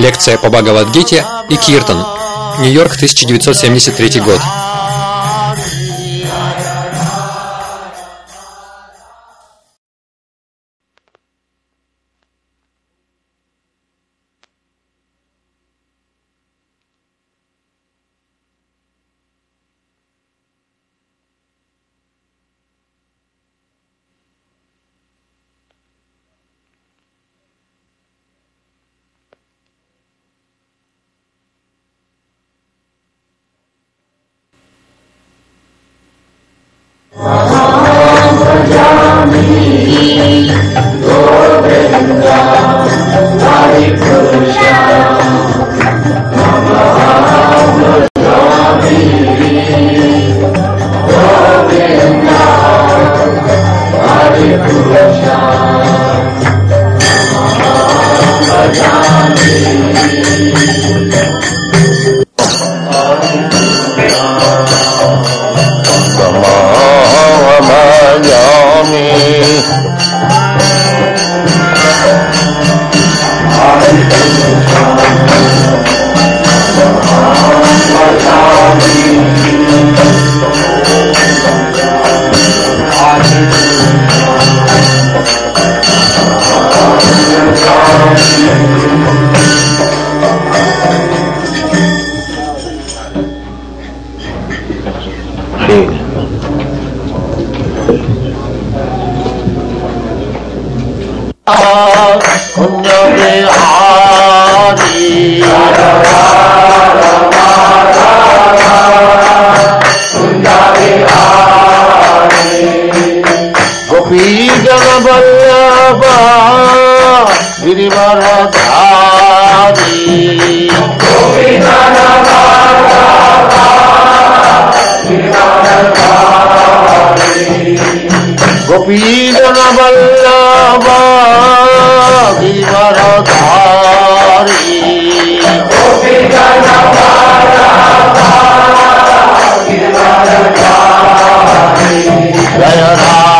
Лекция по Бхагавадгите и Киртан. Нью-Йорк, 1973 год. পীজন বল্লভা গিরিবর ধারী গোপীজন বল্লভা গিরিবর জয় রাম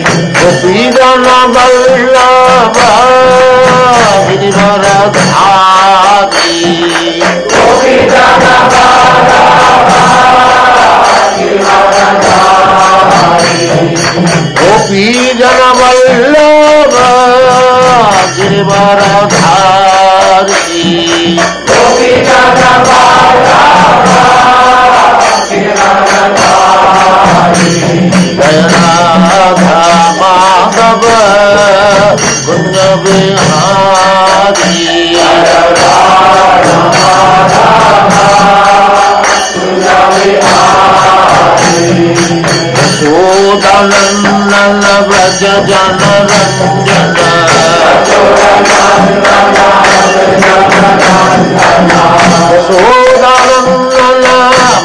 राधा गिरिवर धारी गोविंदा राधा गिरिवर धारी गोपी जन वल्लभ, गिरिवर धारी। गोपी जन राधा माधव। गुण बिहारी सोदनंदन व्रज जन रंजन सोदनंदन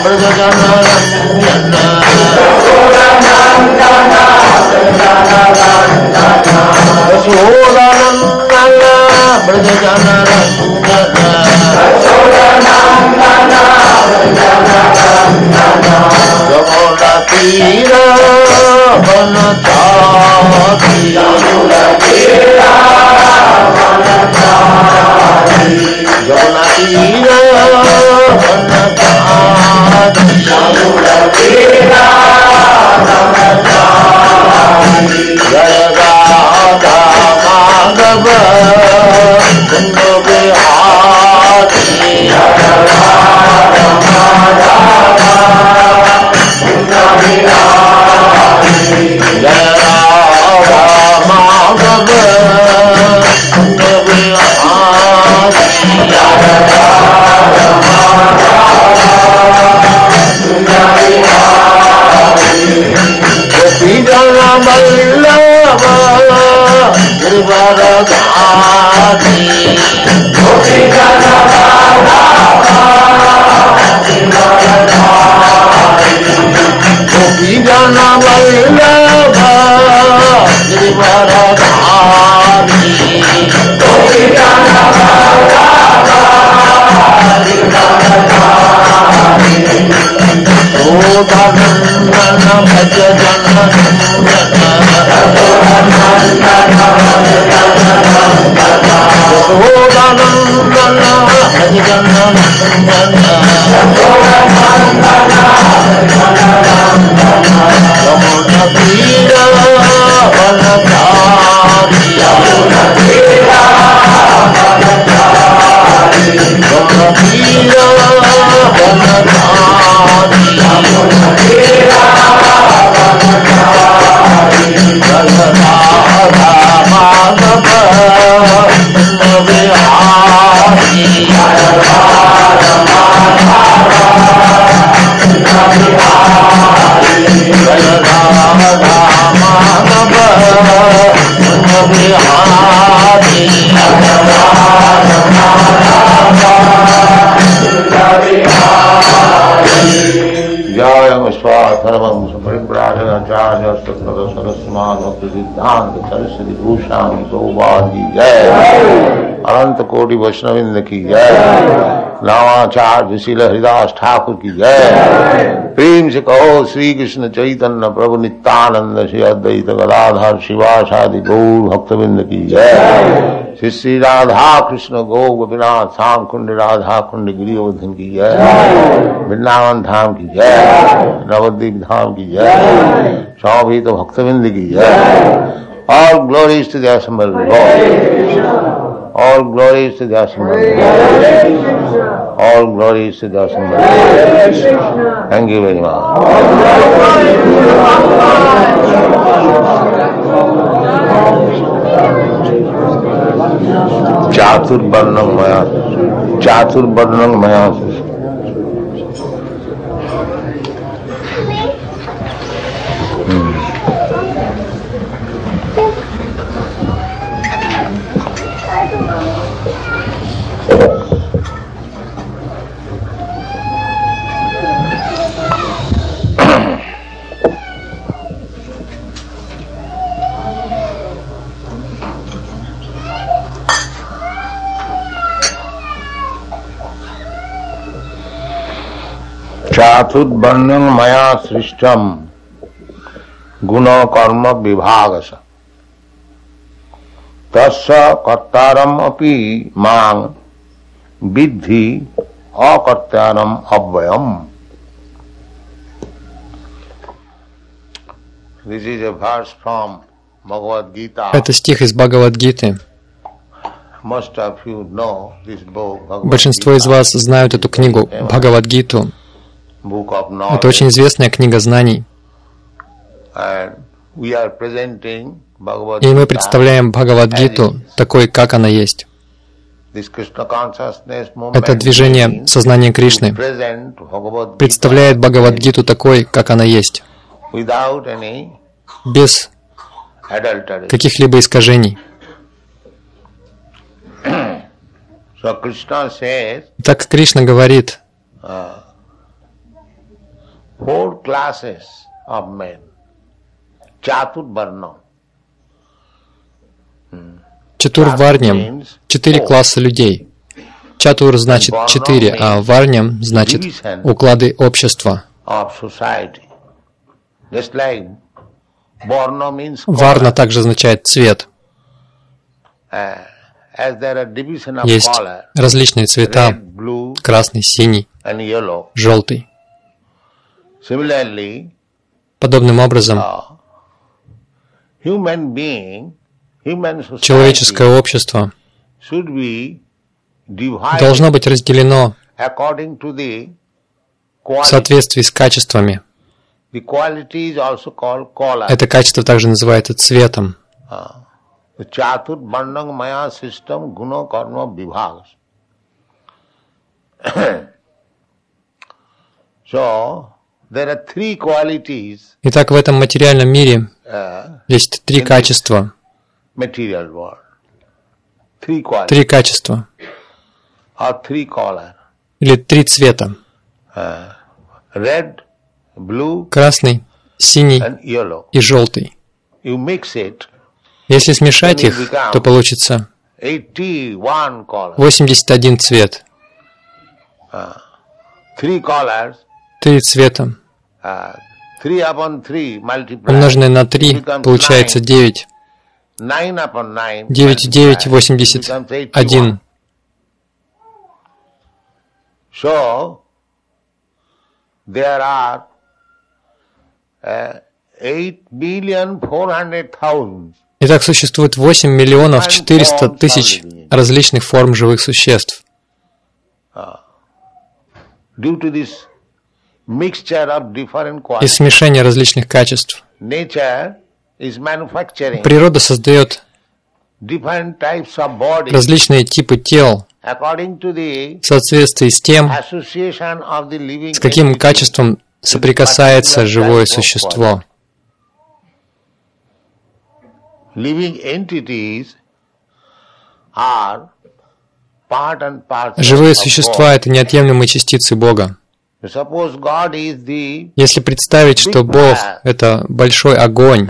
व्रज जन रंजन भक्ति सिद्धांत सरस्वती शोभा की जय अनंत कोटि वैष्णविंद की जय नामाचार्य विशील हरिदास ठाकुर की जय प्रेम से कहो श्री कृष्ण चैतन्य प्रभु नित्यानंद श्री अद्वैत गदाधर शिवासादि गौर भक्तविंद की जय। श्री श्री राधा कृष्ण गौ गोपीनाथ श्याम कुंड राधा कुंड गिरिवर्धन की जय। वृंदावन धाम की जय। नवद्वीप धाम की जय। सौभी तो भक्तविंद की जय। All glory assembled Lord. All glories to the assembled All glories to the assembled Thank you very much. चातुर्वर्णम मया चातुर्वर्णम मया चातुर्वर्णम मया सृष्टम गुण कर्म विभाग तस् कर्तारम अपि मांग विद्धि अकर्तारम अव्ययम This is a verse from Bhagavad Gita. Это стих из Бхагавадгиты. Most of you know this book, Bhagavad Большинство из Gita, вас знают эту книгу Бхагавадгиту. Это очень известная книга знаний. И мы представляем Бхагавадгиту такой, как она есть. Это движение сознания Кришны представляет Бхагавадгиту такой, как она есть, без каких-либо искажений. Так Кришна говорит, four classes of men. Chaturvarna. Чатур Варням – четыре класса людей. Чатур значит четыре, а Варням значит уклады общества. Варна также означает цвет. Of Есть различные цвета красный, синий, желтый. Подобным образом, uh, человеческое общество должно быть разделено в соответствии с качествами. Это качество также называется цветом. Vibhagas. Итак, в этом материальном мире uh, есть три качества. Три качества. Или три цвета. Blue Красный, синий и желтый. Если смешать их, то получится 81 color. 81 цвет. Три цвета, uh, 3 upon 3 multiplied. умноженное на 3, получается 9. 9 upon 9. 9 и 9 – 81. So, there are uh, 8 billion 400,000 Итак, существует 8 миллионов 400 тысяч различных форм живых существ. due to this qualities. смешения различных качеств. Природа создает различные типы тел в соответствии с тем, с каким качеством соприкасается живое существо. Живые существа — это неотъемлемые частицы Бога. Если представить, что Бог — это большой огонь,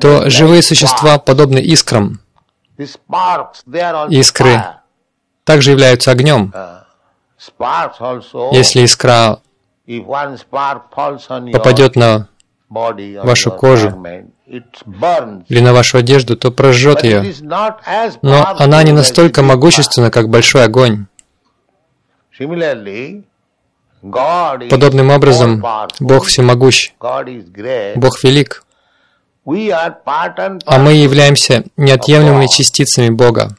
то живые существа подобны искрам, Искры. также являются огнем. Also, Если искра попадет на вашу кожу или на вашу одежду, то прожжет ее. Но она не настолько могущественна, как большой огонь. Подобным образом. Бог всемогущ. Бог велик, а мы являемся неотъемлемыми частицами Бога.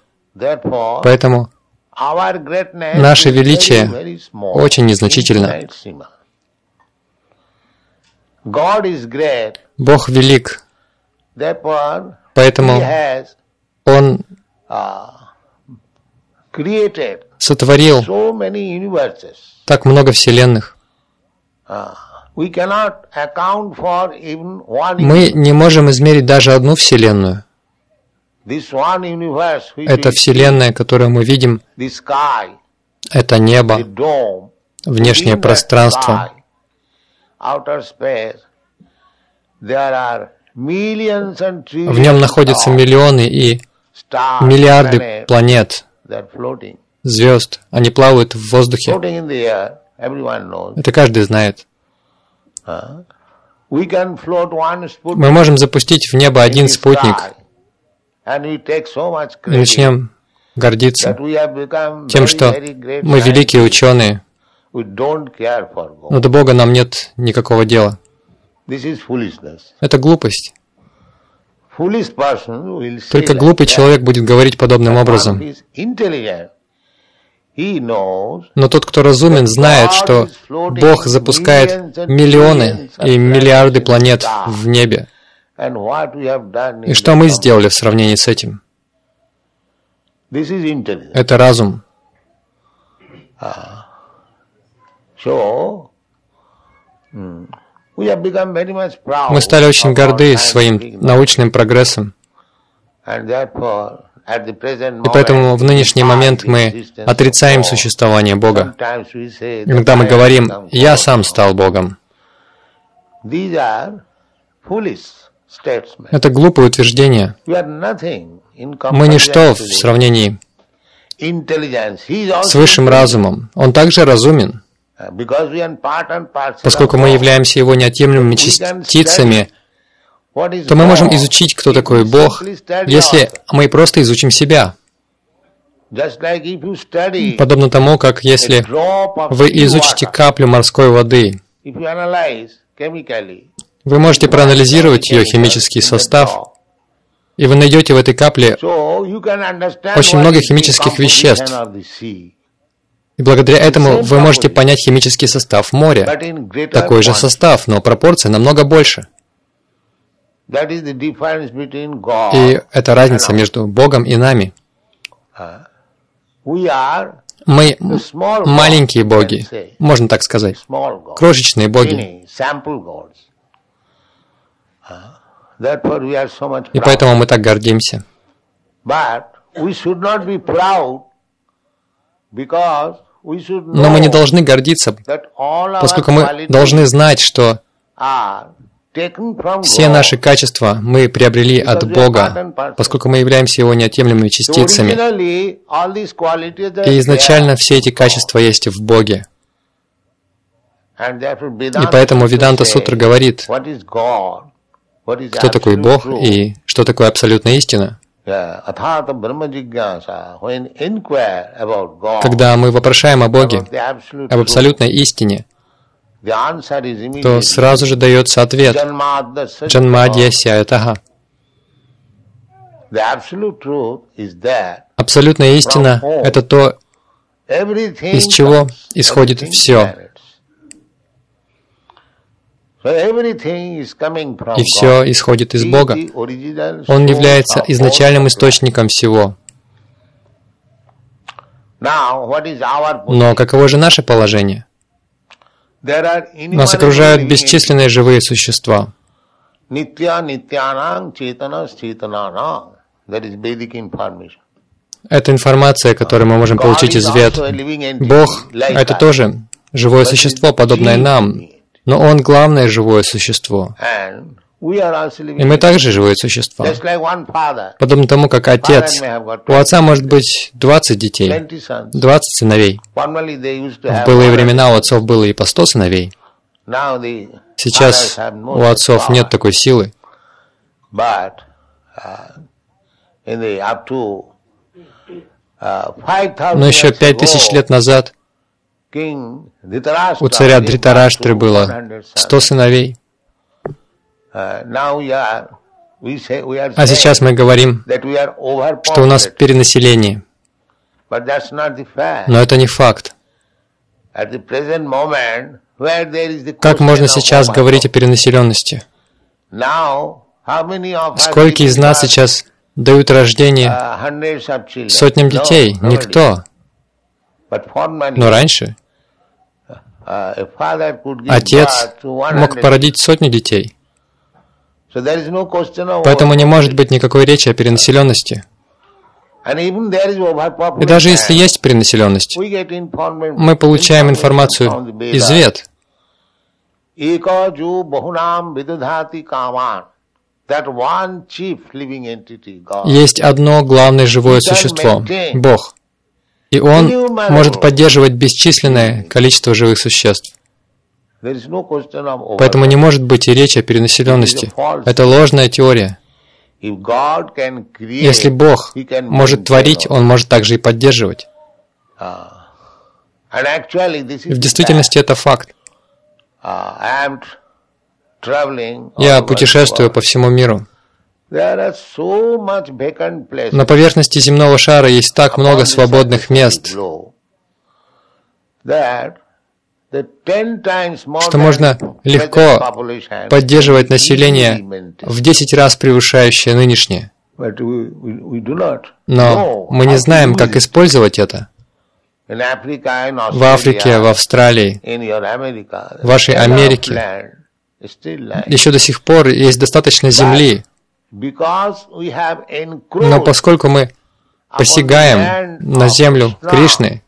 Поэтому наше величие очень незначительно. Бог велик, поэтому Он uh, сотворил. Так много вселенных. Uh, Мы не можем измерить даже одну вселенную. Это вселенная, которую мы видим, это небо, внешнее пространство. В нем находятся миллионы и миллиарды планет. Звезд. Они плавают в воздухе. Это каждый знает. Sputnik Мы можем запустить в небо один спутник и начнем гордиться тем, что мы великие ученые, но до Бога нам нет никакого дела. Это глупость. Только глупый человек будет говорить подобным образом. Но тот, кто разумен, знает, что Бог запускает миллионы и миллиарды планет в небе. И что мы сделали в сравнении с этим? Это разум. Proud Мы стали очень горды своим научным прогрессом. И поэтому в нынешний момент мы отрицаем существование Бога. Иногда мы говорим, «Я God». сам стал Богом». Это глупое утверждение. Мы ничто в сравнении с высшим разумом. Он также разумен, Uh, поскольку мы являемся его неотъемлемыми частицами, то мы можем изучить, кто такой Бог, если мы просто изучим себя. Подобно тому, как если вы изучите каплю морской воды, вы можете проанализировать ее химический состав, и вы найдете в этой капле, Очень много химических веществ. и благодаря этому вы можете понять химический состав моря. Такой же состав, но пропорция намного больше. И это разница между Богом и нами. Мы маленькие боги, можно так сказать, крошечные боги. Uh, И поэтому мы так гордимся. Но мы не должны гордиться, поскольку мы должны знать, что все наши качества мы приобрели от Бога, поскольку мы являемся Его неотъемлемыми частицами. И изначально все эти качества есть в Боге. И поэтому Веданта Сутра говорит, кто такой Бог и что такое абсолютная истина. Когда мы вопрошаем о Боге, об абсолютной истине, то сразу же дается ответ Джанмадья Сяятага. Абсолютная истина — это то, из чего исходит все. И все исходит из Бога. Он является изначальным источником всего. Но каково же наше положение? Нас окружают бесчисленные живые существа. Это информация, которую мы можем получить из вет. Бог — это тоже живое существо, подобное нам, но Он главное живое существо. И мы также живые существа. Подобно тому, как отец. У отца может быть 20 детей, 20 сыновей. В былые времена у отцов было и по 100 сыновей. Сейчас у отцов нет такой силы. Но еще пять тысяч лет назад у царя Дритараштры было сто сыновей. А сейчас мы говорим, что у нас перенаселение. Но это не факт. Как можно сейчас говорить о перенаселенности? Сколько из нас сейчас дают рождение сотням детей? Никто. Но раньше отец мог породить сотни детей. Поэтому не может быть никакой речи о перенаселенности. И даже если есть перенаселенность, мы получаем информацию из вет. Есть одно главное живое существо — Бог. И Он может поддерживать бесчисленное количество живых существ. Поэтому не может быть и речи о перенаселенности. Это ложная теория. Если Бог может творить, Он может также и поддерживать. И в действительности это факт. Я путешествую по всему миру. На поверхности земного шара есть так много свободных мест, что можно легко поддерживать население в 10 раз превышающее нынешнее. Но мы не знаем, как использовать это. В Африке, в Австралии, в вашей Америке еще до сих пор есть достаточно земли, но поскольку мы посягаем на землю Кришны,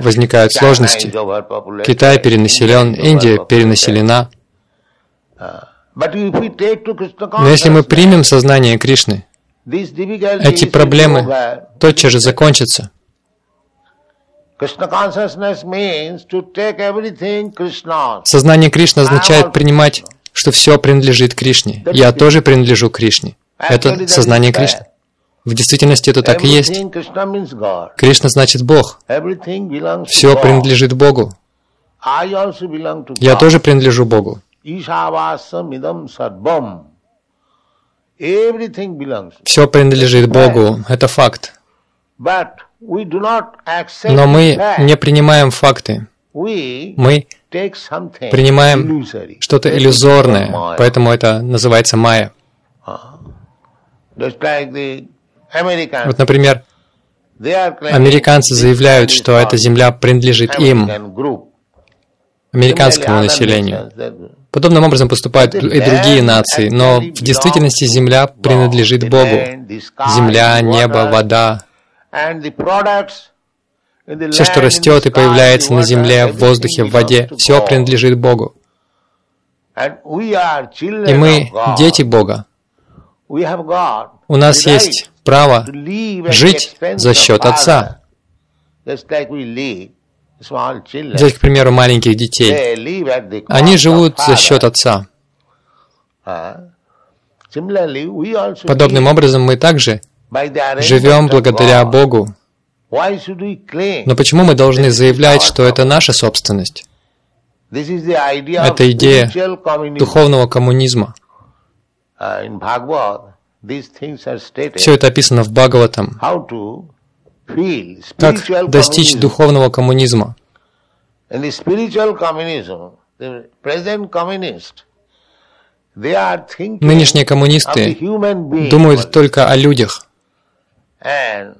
возникают сложности. Китай перенаселен, Индия перенаселена. Но если мы примем сознание Кришны, эти проблемы тотчас же закончатся. Сознание Кришны означает принимать что все принадлежит Кришне. Я тоже принадлежу Кришне. Это сознание Кришны. В действительности это так и есть. Кришна значит Бог. Все принадлежит Богу. Я тоже принадлежу Богу. Все принадлежит Богу. Это факт. Но мы не принимаем факты. Мы принимаем что-то иллюзорное, поэтому это называется майя. Вот, например, американцы заявляют, что эта земля принадлежит им, американскому населению. Подобным образом поступают и другие нации, но в действительности земля принадлежит Богу. Земля, небо, вода. Все, что растет и появляется на земле, в воздухе, в воде, все принадлежит Богу. И мы дети Бога. У нас есть право жить за счет Отца. Взять, к примеру, маленьких детей. Они живут за счет Отца. Подобным образом мы также живем благодаря Богу. Но почему мы должны заявлять, что это наша собственность? Это идея духовного коммунизма. Все это описано в Бхагаватам. Как достичь духовного коммунизма? Нынешние коммунисты думают только о людях. А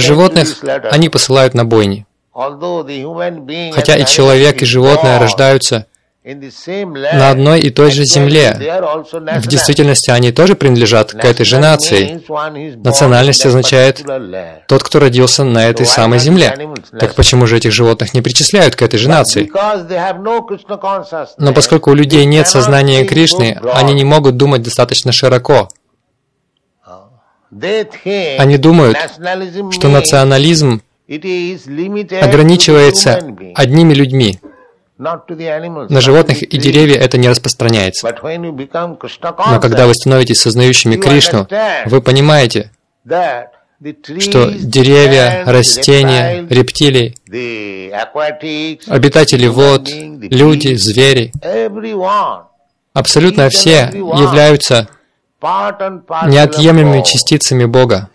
животных они посылают на бойни. Хотя и человек, и животное рождаются на одной и той же земле. В действительности они тоже принадлежат к этой же нации. Национальность означает тот, кто родился на этой самой земле. Так почему же этих животных не причисляют к этой же нации? Но поскольку у людей нет сознания Кришны, они не могут думать достаточно широко. Они думают, что национализм ограничивается одними людьми. На животных и деревья это не распространяется. Но когда вы становитесь сознающими Кришну, вы понимаете, что деревья, растения, рептилии, обитатели вод, люди, звери, абсолютно все являются неотъемлемыми частицами Бога.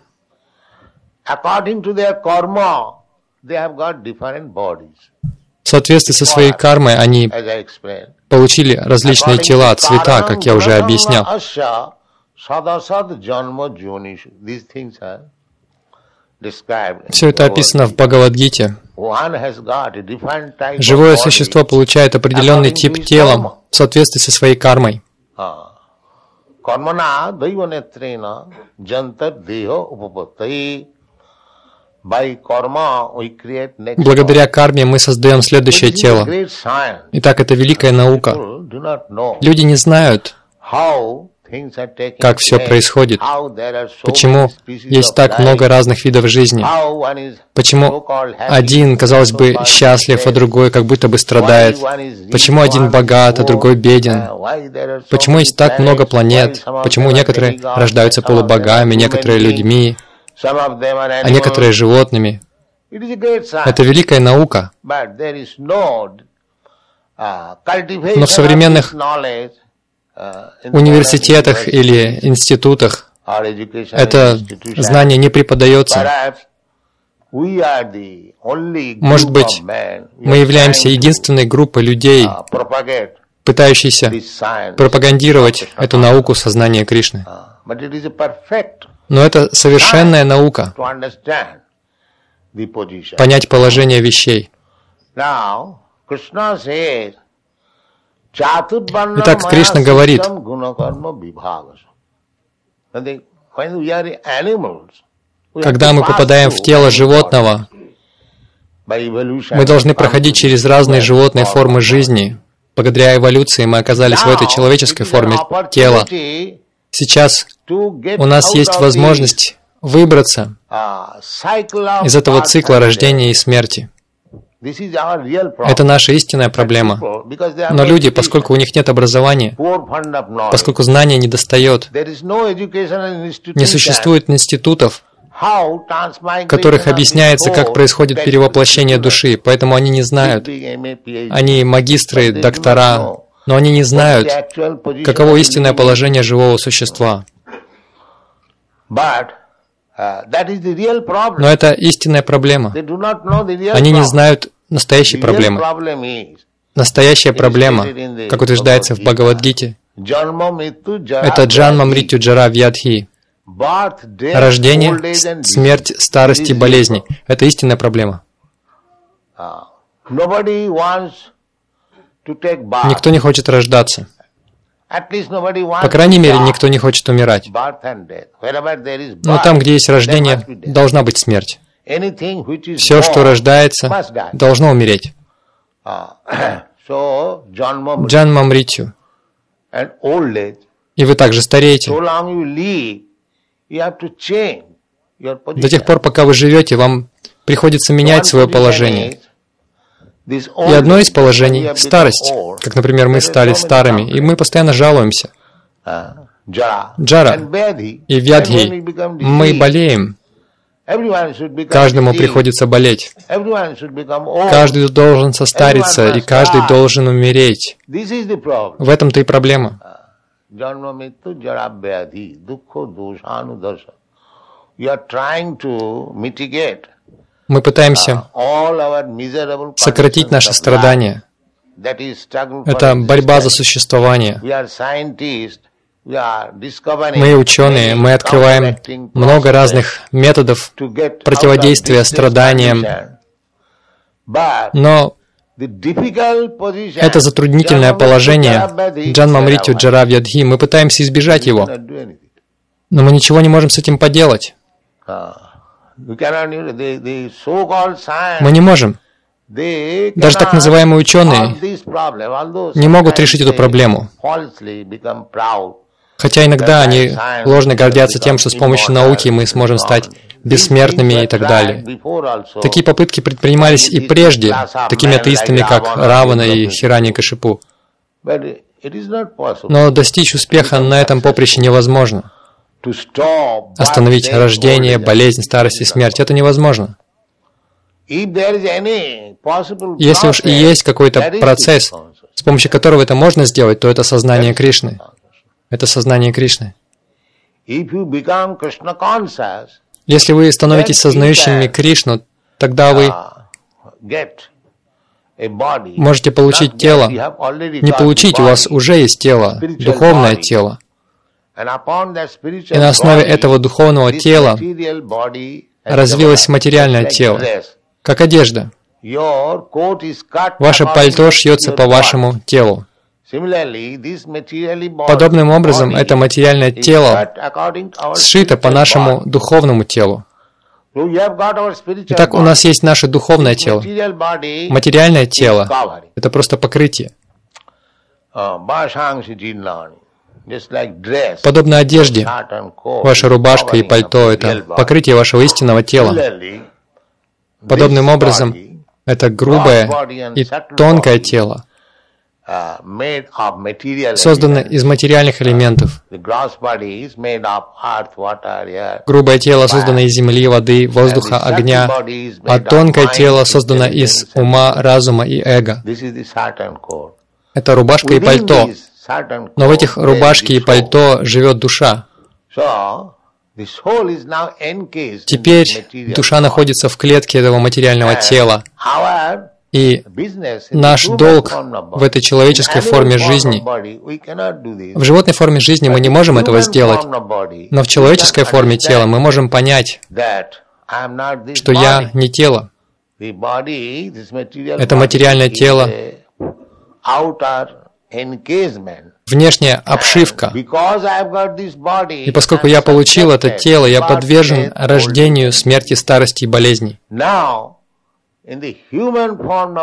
В соответствии со своей кармой они получили различные тела, цвета, как я уже объяснял. Все это описано в Бхагавадгите. Живое существо получает определенный тип тела в соответствии со своей кармой. Благодаря карме мы создаем следующее тело. Итак, это великая наука. Люди не знают, как все происходит, почему есть так много разных видов жизни, почему один, казалось бы, счастлив, а другой как будто бы страдает, почему один богат, а другой беден, почему есть так много планет, почему некоторые рождаются полубогами, некоторые людьми, а некоторые животными. Это великая наука. Но в современных университетах или институтах это знание не преподается. Может быть, мы являемся единственной группой людей, пытающейся пропагандировать эту науку сознания Кришны. Но это совершенная наука. Понять положение вещей. Итак, Кришна говорит, когда мы попадаем в тело животного, мы должны проходить через разные животные формы жизни. Благодаря эволюции мы оказались в этой человеческой форме тела. Сейчас у нас есть возможность выбраться из этого цикла рождения и смерти. Это наша истинная проблема. Но люди, поскольку у них нет образования, поскольку знания не достает, не существует институтов, в которых объясняется, как происходит перевоплощение души, поэтому они не знают. Они магистры, доктора, но они не знают, каково истинное положение живого существа. Но это истинная проблема. Они не знают настоящей проблемы. Настоящая проблема, как утверждается в Бхагавадгите, это Джанма Мритю Джара Вьядхи. Рождение, смерть, старость и болезни. Это истинная проблема. Никто не хочет рождаться. По крайней мере, никто не хочет умирать. Но там, где есть рождение, должна быть смерть. Все, что рождается, должно умереть. Джан Мамритю. И вы также стареете. До тех пор, пока вы живете, вам приходится менять свое положение. И одно из положений – старость. Как, например, мы стали старыми, и мы постоянно жалуемся. Джара и Вядхи. Мы болеем. Каждому приходится болеть. Каждый должен состариться, и каждый должен умереть. В этом-то и проблема. Мы пытаемся сократить наши страдания. Это борьба за существование. Мы ученые, мы открываем много разных методов противодействия страданиям, но это затруднительное положение. Джан Мамритю Джаравьядхи, мы пытаемся избежать его, но мы ничего не можем с этим поделать. Мы не можем. Даже так называемые ученые не могут решить эту проблему. Хотя иногда они ложно гордятся тем, что с помощью науки мы сможем стать бессмертными и так далее. Такие попытки предпринимались и прежде, такими атеистами, как Равана и Хирани Кашипу. Но достичь успеха на этом поприще невозможно. Остановить рождение, болезнь, старость и смерть – это невозможно. Если уж и есть какой-то процесс, с помощью которого это можно сделать, то это сознание Кришны. Это сознание Кришны. Если вы становитесь сознающими Кришну, тогда вы можете получить тело. Не получить, у вас уже есть тело, духовное тело. И на основе этого духовного тела развилось материальное тело, как одежда. Ваше пальто шьется по вашему телу. Подобным образом, это материальное тело сшито по нашему духовному телу. Итак, у нас есть наше духовное тело. Материальное тело — это просто покрытие. Подобно одежде, ваша рубашка и пальто — это покрытие вашего истинного тела. Подобным образом, это грубое и тонкое тело, создано из материальных элементов. Грубое тело создано из земли, воды, воздуха, огня, а тонкое тело создано из ума, разума и эго. Это рубашка и пальто. Но в этих рубашке и пальто живет душа. Теперь душа находится в клетке этого материального тела. И наш долг в этой человеческой форме жизни. В животной форме жизни мы не можем этого сделать, но в человеческой форме тела мы можем понять, что я не тело. Это материальное тело внешняя обшивка. И поскольку я получил это тело, я подвержен рождению, смерти, старости и болезней. В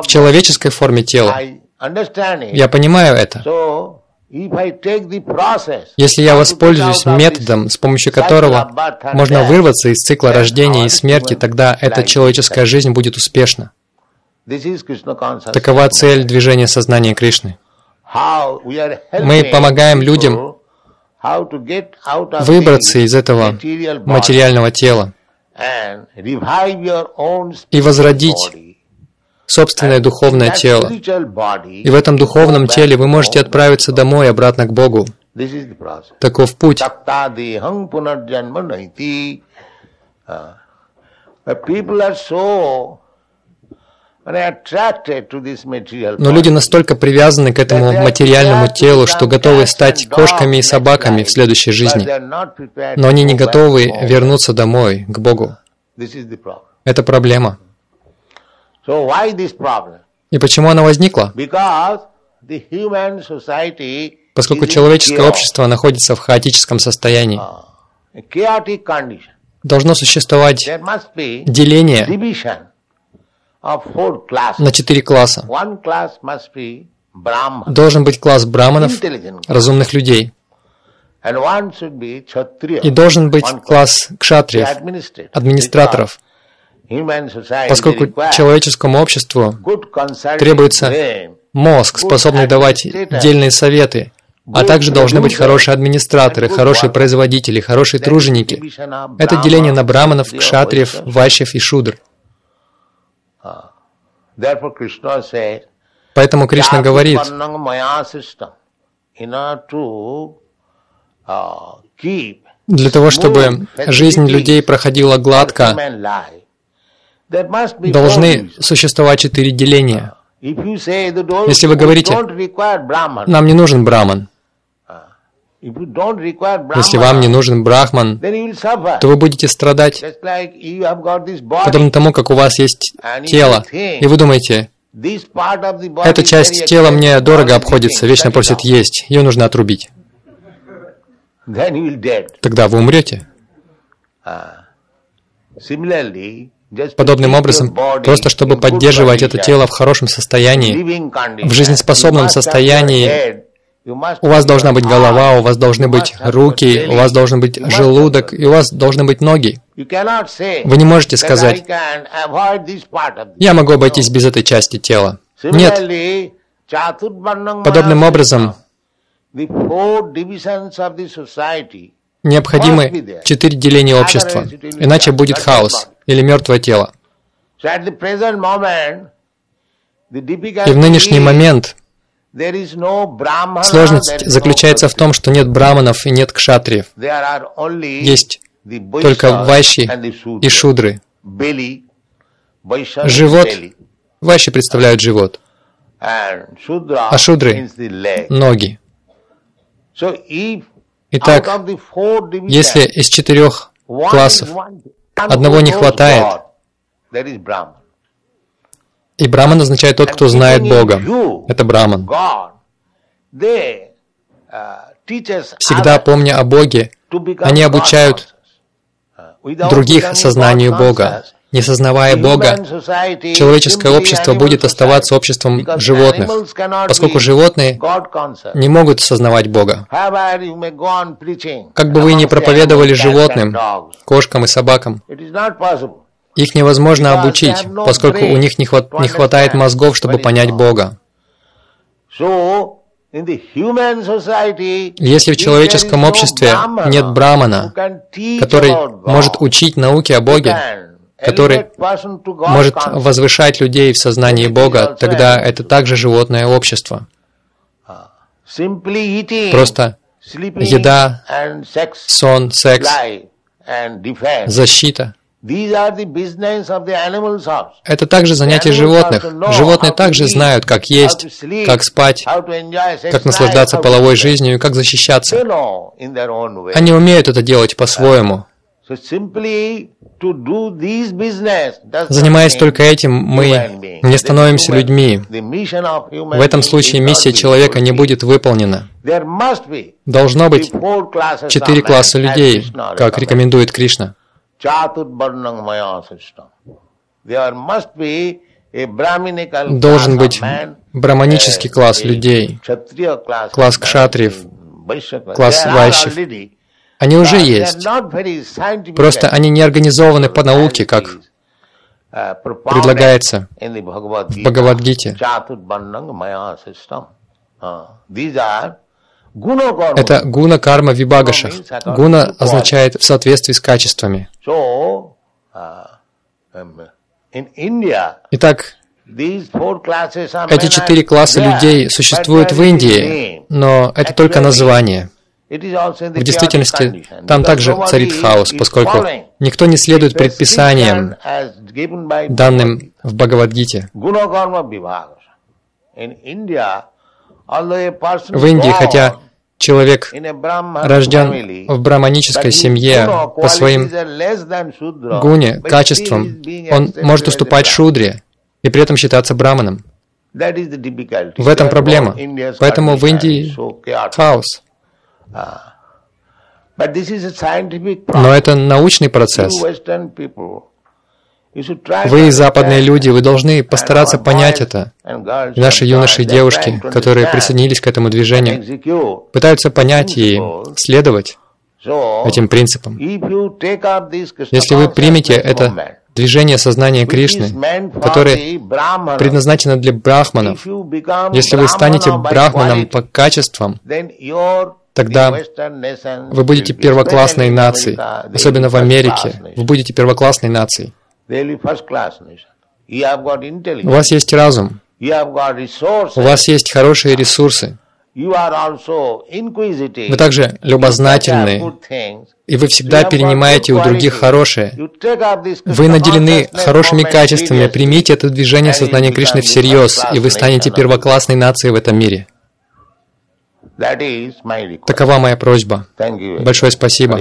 человеческой форме тела я понимаю это. Если я воспользуюсь методом, с помощью которого можно вырваться из цикла рождения и смерти, тогда эта человеческая жизнь будет успешна. Такова цель движения сознания Кришны. Мы помогаем людям выбраться из этого материального тела и возродить собственное духовное тело. И в этом духовном теле вы можете отправиться домой, обратно к Богу. Таков путь. People are so но люди настолько привязаны к этому материальному телу, что готовы стать кошками и собаками в следующей жизни. Но они не готовы вернуться домой, к Богу. Это проблема. И почему она возникла? Поскольку человеческое общество находится в хаотическом состоянии. Должно существовать деление на четыре класса. Должен быть класс браманов, разумных людей. И должен быть класс кшатриев, администраторов. Поскольку человеческому обществу требуется мозг, способный давать дельные советы, а также должны быть хорошие администраторы, хорошие производители, хорошие труженики. Это деление на браманов, кшатриев, вайщев и шудр. Поэтому Кришна говорит, для того, чтобы жизнь людей проходила гладко, должны существовать четыре деления. Если вы говорите, нам не нужен браман, если вам не нужен брахман, то вы будете страдать, подобно тому, как у вас есть тело, и вы думаете, эта часть тела мне дорого обходится, вечно просит есть, ее нужно отрубить. Тогда вы умрете. Подобным образом, просто чтобы поддерживать это тело в хорошем состоянии, в жизнеспособном состоянии, у вас должна быть голова, у вас должны быть руки, у вас должен быть желудок, и у вас должны быть ноги. Вы не можете сказать, я могу обойтись без этой части тела. Нет. Подобным образом, необходимы четыре деления общества, иначе будет хаос или мертвое тело. И в нынешний момент Сложность заключается в том, что нет браманов и нет кшатриев. Есть только вайши и шудры. Живот, вайши представляют живот, а шудры — ноги. Итак, если из четырех классов одного не хватает, и браман означает тот, кто знает Бога. Это браман. Всегда помня о Боге, они обучают других сознанию Бога. Не сознавая Бога, человеческое общество будет оставаться обществом животных, поскольку животные не могут сознавать Бога. Как бы вы ни проповедовали животным, кошкам и собакам, их невозможно обучить, поскольку у них не, хват, не хватает мозгов, чтобы понять Бога. Если в человеческом обществе нет брамана, который может учить науки о Боге, который может возвышать людей в сознании Бога, тогда это также животное общество. Просто еда, сон, секс, защита — это также занятие животных. Животные также знают, как есть, как спать, как наслаждаться половой жизнью и как защищаться. Они умеют это делать по-своему. Занимаясь только этим, мы не становимся людьми. В этом случае миссия человека не будет выполнена. Должно быть четыре класса людей, как рекомендует Кришна. Должен быть браманический класс людей, класс кшатриев, класс вайщев. Они уже есть. Просто они не организованы по науке, как предлагается в Бхагавадгите. Это гуна карма вибагашах. Гуна означает в соответствии с качествами. Итак, эти четыре класса людей существуют в Индии, но это только название. В действительности, там также царит хаос, поскольку никто не следует предписаниям, данным в Бхагавадгите. В Индии, хотя человек рожден в браманической семье по своим гуне, качествам, он может уступать шудре и при этом считаться браманом. В этом проблема. Поэтому в Индии хаос. Но это научный процесс. Вы, западные люди, вы должны постараться понять это. И наши юноши и девушки, которые присоединились к этому движению, пытаются понять и следовать этим принципам. Если вы примете это движение сознания Кришны, которое предназначено для брахманов. Если вы станете брахманом по качествам, тогда вы будете первоклассной нацией, особенно в Америке. Вы будете первоклассной нацией. У вас есть разум, у вас есть хорошие ресурсы, вы также любознательны, и вы всегда перенимаете у других хорошее. Вы наделены хорошими качествами, примите это движение сознания Кришны всерьез, и вы станете первоклассной нацией в этом мире. Такова моя просьба. Большое спасибо.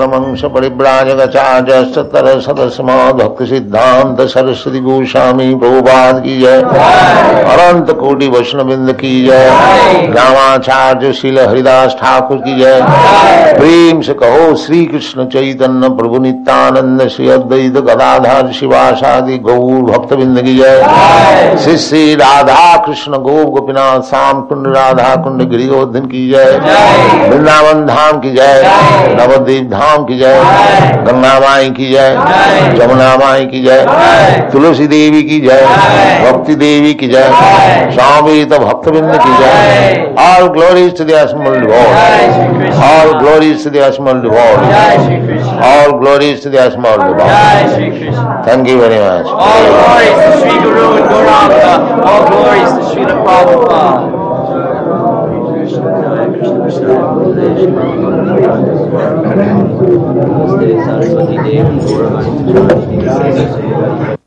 परमंश परिव्राजगचार्यस्ततर सदस्मा भक्ति सिद्धांत सरस्वती गोस्वामी प्रभुपाद की जय। अनंत कोटि वैष्णविंद की जय। रामाचार्य शिल हरिदास ठाकुर की जय। प्रेम से कहो श्री कृष्ण चैतन्य प्रभु नित्यानंद श्री अद्वैत गदाधर शिवासादि गौर भक्तबिंद की जय श्री श्री राधा कृष्ण गो गोपीनाथ श्याम कुंड राधा कुंड गिरिवर्धन की जय वृंदावन धाम की जय नवद्वीप धाम की जय। गंगा माई की जय। जमुना माई की जय। तुलसी देवी की जय। भक्ति देवी की जय। स्वामी तो भक्तबिंद की जय। All glories to Lord all glories to all glories to thank you very much All glories to Sri Guru and Gauranga. All glories to Srila Prabhupada. Krishna, Hare Krishna, Krishna Hare Krishna, Namaste Saraswati Dev, Gaurahari Charani,